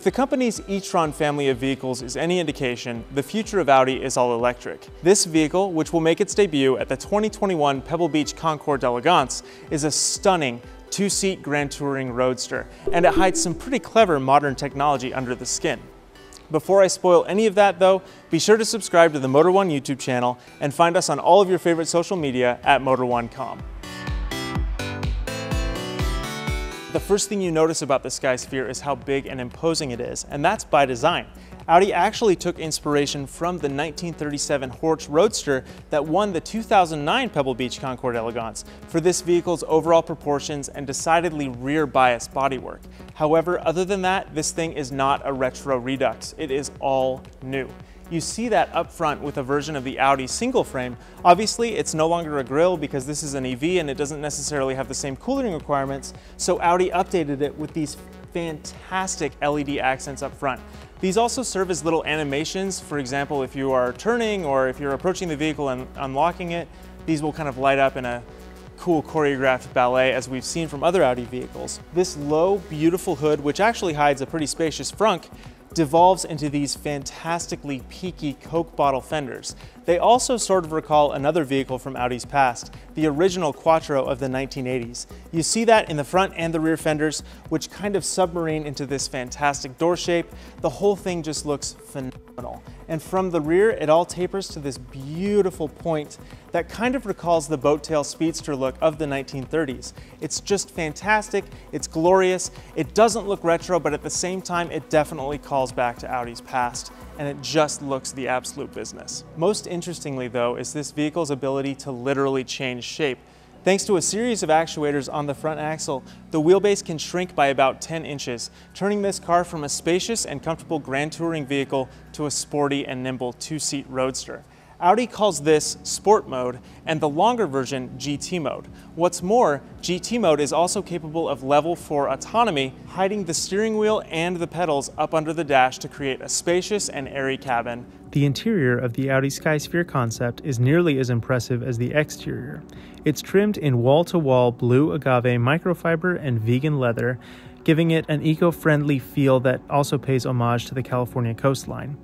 If the company's e-tron family of vehicles is any indication, the future of Audi is all electric. This vehicle, which will make its debut at the 2021 Pebble Beach Concours d'Elegance, is a stunning two-seat Grand Touring Roadster, and it hides some pretty clever modern technology under the skin. Before I spoil any of that though, be sure to subscribe to the Motor One YouTube channel and find us on all of your favorite social media at MotorOne.com. The first thing you notice about the Skysphere is how big and imposing it is, and that's by design. Audi actually took inspiration from the 1937 Horch Roadster that won the 2009 Pebble Beach Concours d'Elegance for this vehicle's overall proportions and decidedly rear bias bodywork. However, other than that, this thing is not a retro redux. It is all new. You see that up front with a version of the Audi single frame. Obviously, it's no longer a grille because this is an EV and it doesn't necessarily have the same cooling requirements, so Audi updated it with these fantastic LED accents up front. These also serve as little animations. For example, if you are turning or if you're approaching the vehicle and unlocking it, these will kind of light up in a cool choreographed ballet as we've seen from other Audi vehicles. This low, beautiful hood, which actually hides a pretty spacious frunk, devolves into these fantastically peaky Coke bottle fenders. They also sort of recall another vehicle from Audi's past, the original Quattro of the 1980s. You see that in the front and the rear fenders, which kind of submarine into this fantastic door shape. The whole thing just looks phenomenal. And from the rear, it all tapers to this beautiful point that kind of recalls the boat tail speedster look of the 1930s. It's just fantastic, it's glorious, it doesn't look retro, but at the same time, it definitely calls back to Audi's past and it just looks the absolute business. Most interestingly though is this vehicle's ability to literally change shape. Thanks to a series of actuators on the front axle, the wheelbase can shrink by about 10 inches, turning this car from a spacious and comfortable grand touring vehicle to a sporty and nimble two-seat roadster. Audi calls this Sport Mode and the longer version GT Mode. What's more, GT Mode is also capable of level 4 autonomy, hiding the steering wheel and the pedals up under the dash to create a spacious and airy cabin. The interior of the Audi Skysphere concept is nearly as impressive as the exterior. It's trimmed in wall-to-wall blue agave microfiber and vegan leather, giving it an eco-friendly feel that also pays homage to the California coastline.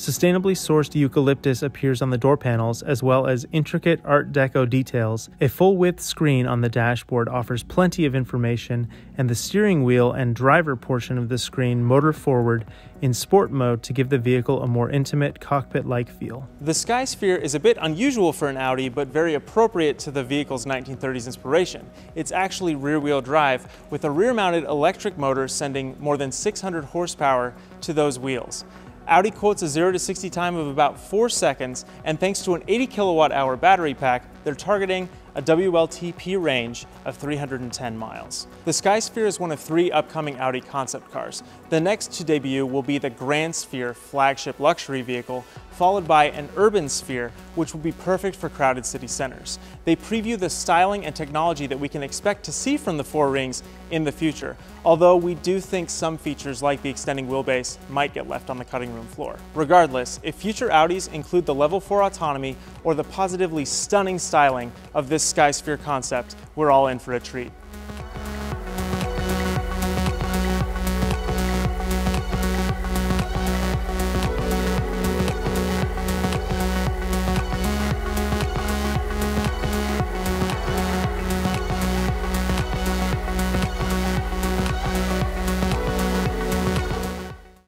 Sustainably sourced eucalyptus appears on the door panels, as well as intricate Art Deco details. A full width screen on the dashboard offers plenty of information, and the steering wheel and driver portion of the screen motor forward in sport mode to give the vehicle a more intimate cockpit like feel. The Skysphere is a bit unusual for an Audi, but very appropriate to the vehicle's 1930s inspiration. It's actually rear wheel drive, with a rear mounted electric motor sending more than 600 horsepower to those wheels. Audi quotes a 0 to 60 time of about 4 seconds, and thanks to an 80 kilowatt hour battery pack, they're targeting a WLTP range of 310 miles. The Skysphere is one of three upcoming Audi concept cars. The next to debut will be the Grandsphere flagship luxury vehicle, followed by an Urbansphere, which will be perfect for crowded city centers. They preview the styling and technology that we can expect to see from the four rings in the future, although we do think some features like the extending wheelbase might get left on the cutting room floor. Regardless, if future Audis include the level 4 autonomy or the positively stunning styling of this Skysphere concept, we're all in for a treat.